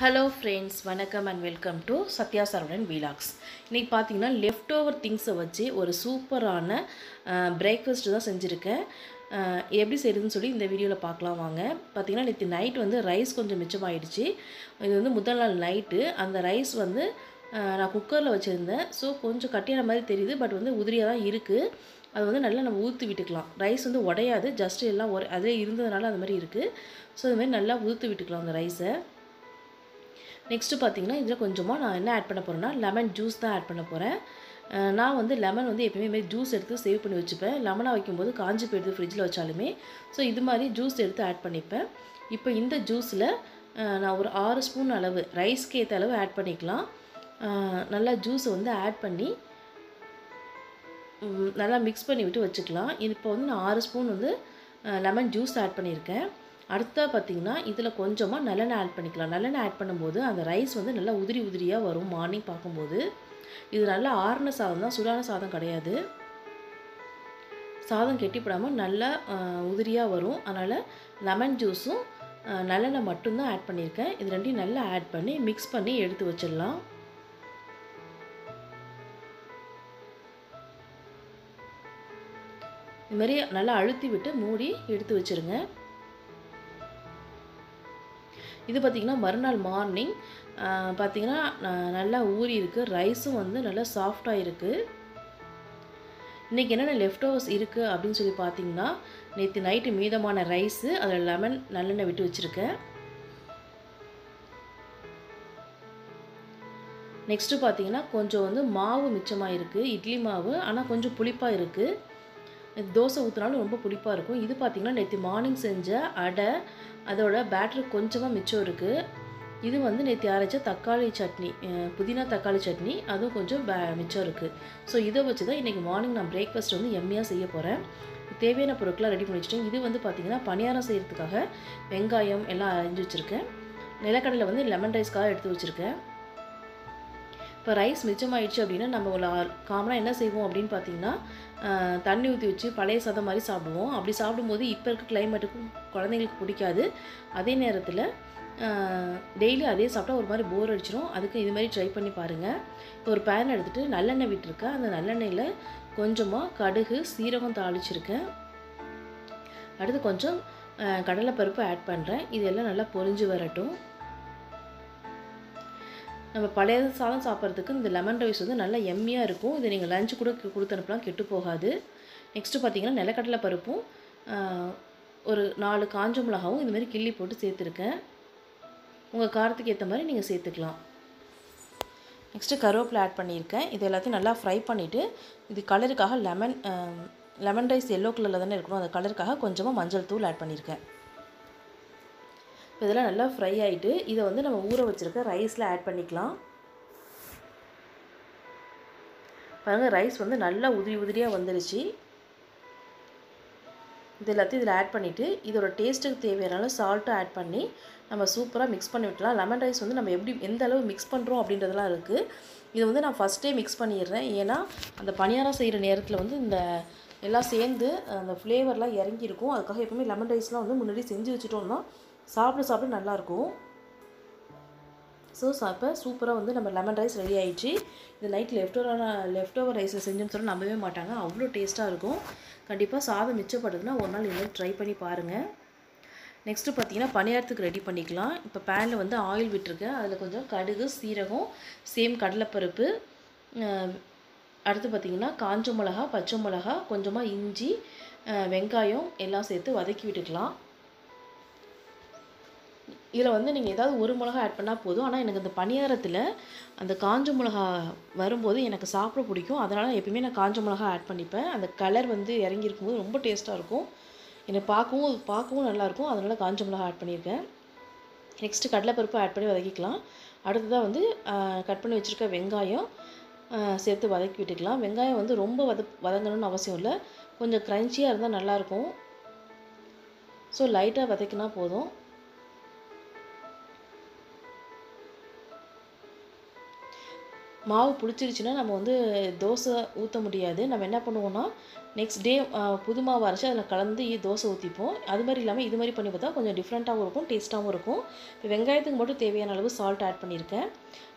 Hello friends வணக்கம் and welcome to Sathya Saravanan vlogs இன்றைக்கி பார்த்தீங்கன்னா லெஃப்ட் ஓவர் திங்ஸை வச்சு ஒரு சூப்பரான பிரேக்ஃபாஸ்ட் தான் செஞ்சுருக்கேன். எப்படி செய்யுதுன்னு சொல்லி இந்த வீடியோவில் பார்க்கலாம் வாங்க. பார்த்தீங்கன்னா நேற்று நைட் வந்து ரைஸ் கொஞ்சம் மிச்சமாயிடுச்சு. இது வந்து முதல் நாள் நைட்டு அந்த ரைஸ் வந்து நான் குக்கரில் வச்சுருந்தேன். ஸோ கொஞ்சம் கட்டியான மாதிரி தெரியுது பட் வந்து உதிரியாக தான் இருக்குது அது வந்து நல்லா நம்ம ஊற்றி விட்டுக்கலாம். ரைஸ் வந்து உடையாது ஜஸ்ட் எல்லாம் ஒரே அதே இருந்ததுனால அந்த மாதிரி இருக்குது ஸோ அது மாதிரி நல்லா ஊற்றி விட்டுக்கலாம் அந்த ரைஸை நெக்ஸ்ட்டு பார்த்தீங்கன்னா இதில் கொஞ்சமாக நான் என்ன ஆட் பண்ண போகிறேன்னா லெமன் ஜூஸ் தான் ஆட் பண்ண போகிறேன் நான் வந்து லெமன் வந்து எப்பயுமே மாதிரி ஜூஸ் எடுத்து சேவ் பண்ணி வச்சுப்பேன். லெமனாக வைக்கும்போது காஞ்சி போயிடுது ஃப்ரிட்ஜில் வச்சாலுமே. ஸோ இது மாதிரி ஜூஸ் எடுத்து ஆட் பண்ணிப்பேன். இப்போ இந்த ஜூஸில் நான் ஒரு ஆறு ஸ்பூன் அளவு ரைஸ்க்கு ஏற்ற அளவு ஆட் பண்ணிக்கலாம். நல்லா ஜூஸை வந்து ஆட் பண்ணி நல்லா மிக்ஸ் பண்ணி விட்டு வச்சுக்கலாம். இப்போ வந்து நான் ஆறு ஸ்பூன் வந்து லெமன் ஜூஸ் ஆட் பண்ணியிருக்கேன். அடுத்தா பார்த்தீங்கன்னா இதில் கொஞ்சமாக நல்லெண்ணெய் ஆட் பண்ணிக்கலாம். நல்லெண்ணெய் ஆட் பண்ணும்போது அந்த ரைஸ் வந்து நல்லா உதிரி உதிரியாக வரும் மார்னிங் பார்க்கும்போது. இது நல்லா ஆறுன சாதம் தான் சுடான சாதம் கிடையாது. சாதம் கெட்டிப்படாமல் நல்லா உதிரியாக வரும். அதனால் லெமன் ஜூஸும் நல்லெண்ணெய் மட்டும்தான் ஆட் பண்ணியிருக்கேன் இது ரெண்டையும் நல்லா ஆட் பண்ணி மிக்ஸ் பண்ணி எடுத்து வச்சிடலாம். இது நல்லா அழுத்தி விட்டு மூடி எடுத்து வச்சுருங்க. இது பார்த்திங்கன்னா மறுநாள் மார்னிங் பார்த்திங்கன்னா ந- நல்லா ஊறி இருக்குது ரைஸும் வந்து நல்லா சாஃப்டாக இருக்குது இன்றைக்கி என்னென்ன லெஃப்ட் ஓவர்ஸ் இருக்குது அப்படின்னு சொல்லி பார்த்தீங்கன்னா நேற்று நைட்டு மீதமான ரைஸு அதில் லெமன் நல்லெண்ணெய் விட்டு வச்சுருக்கேன். நெக்ஸ்ட்டு பார்த்தீங்கன்னா கொஞ்சம் வந்து மாவு மிச்சமாக இருக்குது இட்லி மாவு ஆனால் கொஞ்சம் புளிப்பாக இருக்குது தோசை ஊற்றினாலும் ரொம்ப புளிப்பாக இருக்கும். இது பார்த்திங்கன்னா நேற்று மார்னிங் செஞ்ச அடை அதோட பேட்டர் கொஞ்சமாக மிச்சம் இருக்குது இது வந்து நேற்று அரைச்ச தக்காளி சட்னி புதினா தக்காளி சட்னி அதுவும் கொஞ்சம் பே மிச்சம் இருக்குது ஸோ இதை வச்சு தான் இன்றைக்கி மார்னிங் நான் பிரேக்ஃபாஸ்ட் வந்து எம்மையாக செய்ய போகிறேன் தேவையான பொருட்களாக ரெடி பண்ணி வச்சுட்டேன். இது வந்து பார்த்திங்கன்னா பணியாரம் செய்கிறதுக்காக வெங்காயம் எல்லாம் அரிஞ்சு வச்சுருக்கேன். நிலக்கடலை வந்து லெமன் ரைஸ்க்காக எடுத்து வச்சுருக்கேன். இப்போ ரைஸ் மிச்சமாயிடுச்சு அப்படின்னா நம்ம காமனாக என்ன செய்வோம் அப்படின்னு பார்த்தீங்கன்னா தண்ணி ஊற்றி வச்சு பழைய சாதம் மாதிரி சாப்பிடுவோம். அப்படி சாப்பிடும்போது இப்போ இருக்க கிளைமேட்டுக்கும் குழந்தைங்களுக்கு பிடிக்காது. அதே நேரத்தில் டெய்லி அதே சாப்பிட்டா ஒரு மாதிரி போர் அடிச்சிடும் அதுக்கு இது மாதிரி ட்ரை பண்ணி பாருங்கள் இப்போ ஒரு பேன் எடுத்துகிட்டு நல்லெண்ணெய் விட்டுருக்கேன். அந்த நல்லெண்ணெயில் கொஞ்சமாக கடுகு சீரகம் தாளிச்சிருக்கேன். அடுத்து கொஞ்சம் கடலைப்பருப்பு ஆட் பண்ணுறேன் இதெல்லாம் நல்லா பொரிஞ்சு வரட்டும். நம்ம பழைய சாதம் சாப்பிட்றதுக்கு இந்த லெமன் ரைஸ் வந்து நல்லா எம்மியாக இருக்கும். இதை நீங்கள் லஞ்சு கூட கொடுத்து அனுப்பலாம் கெட்டு போகாது. நெக்ஸ்ட்டு பார்த்தீங்கன்னா நிலக்கடலை பருப்பும் ஒரு நாலு காஞ்ச மிளகாவும் இந்த மாதிரி கிள்ளி போட்டு சேர்த்துருக்கேன். உங்கள் காரத்துக்கு ஏற்ற மாதிரி நீங்கள் சேர்த்துக்கலாம். நெக்ஸ்ட்டு கருவேப்பிலை ஆட் பண்ணியிருக்கேன். இது எல்லாத்தையும் நல்லா ஃப்ரை பண்ணிவிட்டு இது கலருக்காக லெமன் லெமன் ரைஸ் எல்லோ கலரில் தானே இருக்கணும். அந்த கலருக்காக கொஞ்சமாக மஞ்சள் தூள் ஆட் பண்ணியிருக்கேன். இதெல்லாம் நல்லா ஃப்ரை ஆகிட்டு இதை வந்து நம்ம ஊற வச்சுருக்க ரைஸில் ஆட் பண்ணிக்கலாம். பாருங்கள் ரைஸ் வந்து நல்லா உதிரி உதிரியாக வந்துருச்சு. இது எல்லாத்தையும் இதில் ஆட் பண்ணிவிட்டு இதோட டேஸ்ட்டுக்கு தேவையான சால்ட்டும் ஆட் பண்ணி நம்ம சூப்பராக மிக்ஸ் பண்ணி விட்டலாம். லெமன் ரைஸ் வந்து நம்ம எப்படி எந்த அளவு மிக்ஸ் பண்ணுறோம் அப்படின்றதெல்லாம் இருக்குது இது வந்து நான் ஃபஸ்ட்டே மிக்ஸ் பண்ணிடுறேன். ஏன்னா அந்த பணியாரம் செய்கிற நேரத்தில் வந்து இந்த எல்லாம் சேர்ந்து அந்த ஃப்ளேவர்லாம் இறங்கியிருக்கும். அதுக்காக எப்பவுமே லெமன் ரைஸ்லாம் வந்து முன்னாடி செஞ்சு வச்சுட்டோம்னா சாப்பிட சாப்பிட நல்லாயிருக்கும். ஸோ சாப்பிட சூப்பராக வந்து நம்ம லெமன் ரைஸ் ரெடி ஆகிடுச்சு இது நைட் லெஃப்ட் ஓவரான லெஃப்ட் ஓவர் ரைஸை செஞ்சோன்னு சொல்லி நம்பவே மாட்டாங்க. அவ்வளோ டேஸ்ட்டாக இருக்கும். கண்டிப்பாக சாதம் மிச்சப்படுதுன்னா ஒரு நாள் இன்னும் ட்ரை பண்ணி பாருங்கள் நெக்ஸ்ட்டு பார்த்தீங்கன்னா பணியாரத்துக்கு ரெடி பண்ணிக்கலாம். இப்போ பேனில் வந்து ஆயில் விட்டுருக்கேன். அதில் கொஞ்சம் கடுகு சீரகம் சேம் கடலைப்பருப்பு. அடுத்து பார்த்தீங்கன்னா காஞ்ச மிளகா பச்சை மிளகா கொஞ்சமாக இஞ்சி வெங்காயம் எல்லாம் சேர்த்து வதக்கி விட்டுக்கலாம். இதில் வந்து நீங்கள் ஏதாவது ஒரு மிளகா ஆட் பண்ணால் போதும். ஆனால் எனக்கு இந்த பணியாரத்தில் அந்த காஞ்ச மிளகா வரும்போது எனக்கு சாப்பிட பிடிக்கும். அதனால் எப்பயுமே நான் காஞ்ச மிளகா ஆட் பண்ணிப்பேன். அந்த கலர் வந்து இறங்கி இருக்கும்போது ரொம்ப டேஸ்ட்டாக இருக்கும். எனக்கு பார்க்கவும் பார்க்கவும் நல்லாயிருக்கும் அதனால் காஞ்ச மிளகா ஆட் பண்ணியிருக்கேன். நெக்ஸ்ட்டு கடலைப்பருப்பு ஆட் பண்ணி வதக்கிக்கலாம். அடுத்ததாக வந்து கட் பண்ணி வச்சுருக்க வெங்காயம் சேர்த்து வதக்கி விட்டுக்கலாம். வெங்காயம் வந்து ரொம்ப வத வதங்கணும்னு அவசியம் இல்லை. கொஞ்சம் க்ரன்ச்சியாக இருந்தால் நல்லாயிருக்கும் ஸோ லைட்டாக வதக்கினா போதும். மாவு புளிச்சிருச்சுன்னா நம்ம வந்து தோசை ஊற்ற முடியாது. நம்ம என்ன பண்ணுவோம்னா நெக்ஸ்ட் டே புது மாவு அரைச்சி அதில் கலந்து தோசை ஊற்றிப்போம் அது மாதிரி இல்லாமல் இது மாதிரி பண்ணி பார்த்தா கொஞ்சம் டிஃப்ரெண்ட்டாகவும் இருக்கும் டேஸ்ட்டாகவும் இருக்கும். இப்போ வெங்காயத்துக்கு மட்டும் தேவையான அளவு சால்ட் ஆட் பண்ணியிருக்கேன்.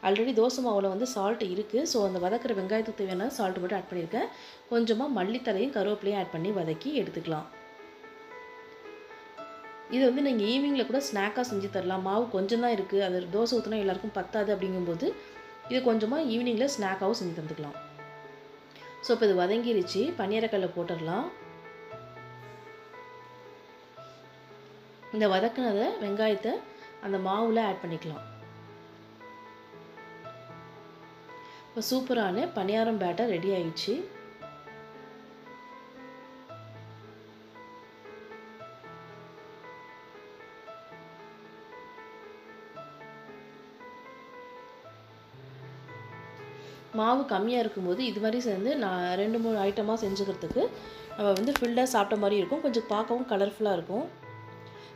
ஆல்ரெடி தோசை மாவில் வந்து சால்ட் இருக்குது ஸோ அந்த வதக்கிற வெங்காயத்துக்கு தேவையான சால்ட் மட்டும் ஆட் பண்ணியிருக்கேன். கொஞ்சமாக மல்லித்தலையும் கருவேப்பிலையும் ஆட் பண்ணி வதக்கி எடுத்துக்கலாம். இது வந்து நீங்கள் ஈவினிங்கில் கூட ஸ்நாக்காக செஞ்சு தரலாம். மாவு கொஞ்சம் தான் இருக்குது அது தோசை ஊற்றினா எல்லாருக்கும் பத்தாது அப்படிங்கும்போது இது கொஞ்சமாக ஈவினிங்கில் ஸ்நாக்காகவும் செஞ்சு தந்துக்கலாம். ஸோ இப்போ இது வதங்கிருச்சு. பன்னீரக்கல்ல போட்டுடலாம். இந்த வதக்குனதை வெங்காயத்தை அந்த மாவில் ஆட் பண்ணிக்கலாம். இப்போ சூப்பரான பணியாரம் பேட்டர் ரெடி ஆயிடுச்சு. மாவு கம்மியாக இருக்கும்போது இது மாதிரி சேர்ந்து நான் ரெண்டு மூணு ஐட்டமாக செஞ்சுக்கிறதுக்கு நம்ம வந்து ஃபில்டாக சாப்பிட்ட மாதிரி இருக்கும். கொஞ்சம் பார்க்கவும் கலர்ஃபுல்லாக இருக்கும்.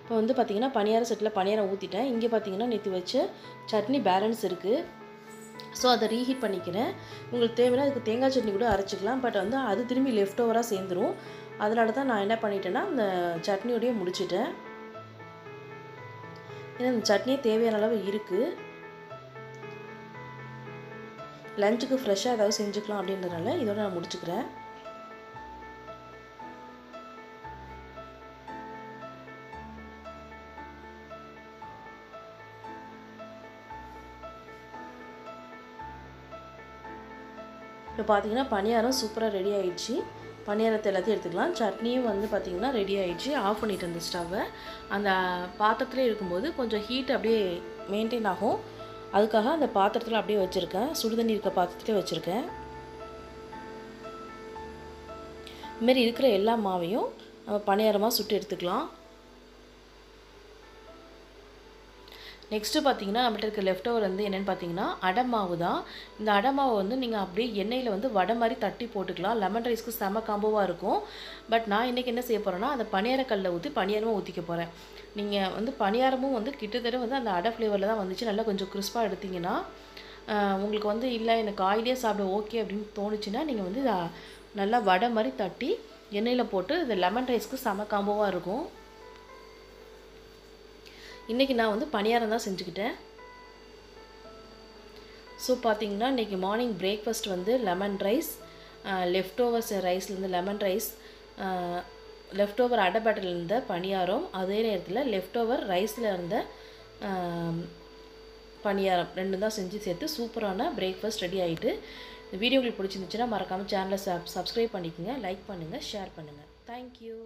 இப்போ வந்து பார்த்திங்கன்னா பனியாரம் செட்டில் பனியாரம் ஊற்றிட்டேன் இங்கே பார்த்தீங்கன்னா நேற்று வச்ச சட்னி பேலன்ஸ் இருக்குது ஸோ அதை ரீஹீட் பண்ணிக்கிறேன். உங்களுக்கு தேவைன்னா அதுக்கு தேங்காய் சட்னி கூட அரைச்சிக்கலாம். பட் வந்து அது திரும்பி லெஃப்ட் ஓவராக சேர்ந்துரும். அதனால தான் நான் என்ன பண்ணிட்டேன்னா அந்த சட்னியோடய முடிச்சிட்டேன். ஏன்னா இந்த சட்னியே தேவையான அளவு இருக்குது லஞ்சுக்கு ஃப்ரெஷ்ஷாக ஏதாவது செஞ்சுக்கலாம் அப்படின்றதுனால இதோட நான் முடிச்சுக்கிறேன். இப்போ பார்த்தீங்கன்னா பணியாரம் சூப்பராக ரெடி ஆயிடுச்சு. பணியாரத்தை எல்லாத்தையும் எடுத்துக்கலாம். சட்னியும் வந்து பார்த்திங்கன்னா ரெடி ஆகிடுச்சு ஆஃப் பண்ணிட்டு இருந்த ஸ்டவ்வை. அந்த பாத்திரத்துலேயே இருக்கும்போது கொஞ்சம் ஹீட் அப்படியே மெயின்டைன் ஆகும். அதுக்காக அந்த பாத்திரத்தில் அப்படியே வச்சுருக்கேன். சுடுதண்ணி இருக்க பாத்திரத்துலேயே வச்சுருக்கேன். இதுமாரி இருக்கிற எல்லா மாவையும் நம்ம பணியாரமாக சுட்டு எடுத்துக்கலாம். நெக்ஸ்ட்டு பார்த்தீங்கன்னா நம்மகிட்ட இருக்க லெஃப்ட் ஓவர் வந்து என்னென்னு பார்த்தீங்கன்னா அடமாவு தான். இந்த அடமாவை வந்து நீங்கள் அப்படியே எண்ணெயில் வந்து வடை மாதிரி தட்டி போட்டுக்கலாம். லெமன் ரைஸ்க்கு செம காம்போவாக இருக்கும். பட் நான் இன்றைக்கி என்ன செய்ய போகிறேன்னா அந்த பனியாரக்கல்லில் ஊற்றி பணியாரமும் ஊற்றிக்க போகிறேன் நீங்கள் வந்து பணியாரமும் வந்து கிட்டத்தட்ட வந்து அந்த அடை ஃப்ளேவரில் தான் வந்துச்சு. நல்லா கொஞ்சம் கிறிஸ்பாக எடுத்திங்கன்னா உங்களுக்கு வந்து இல்லை எனக்கு ஆயிலே சாப்பிட ஓகே அப்படின்னு தோணுச்சுன்னா நீங்கள் வந்து நல்லா வடை மாதிரி தட்டி எண்ணெயில் போட்டு இந்த லெமன் ரைஸ்க்கு செம காம்போவாக இருக்கும். இன்றைக்கி நான் வந்து பணியாரம் தான் செஞ்சுக்கிட்டேன். ஸோ பார்த்தீங்கன்னா இன்றைக்கி மார்னிங் பிரேக்ஃபாஸ்ட் வந்து லெமன் ரைஸ் லெஃப்ட் ஓவர்ஸ் ரைஸ்லேருந்து லெமன் ரைஸ் லெஃப்ட் ஓவர் அடைபேட்டில் இருந்த பணியாரம் அதே நேரத்தில் லெஃப்ட் ஓவர் ரைஸில் இருந்த பணியாரம் ரெண்டும் தான் செஞ்சு சேர்த்து சூப்பரான பிரேக்ஃபாஸ்ட் ரெடி ஆகிட்டு இந்த வீடியோ உங்களுக்கு பிடிச்சிருந்துச்சுன்னா மறக்காமல் சேனலை சப் சப்ஸ்கிரைப் பண்ணிக்கோங்க லைக் பண்ணுங்கள் ஷேர் பண்ணுங்கள் தேங்க்யூ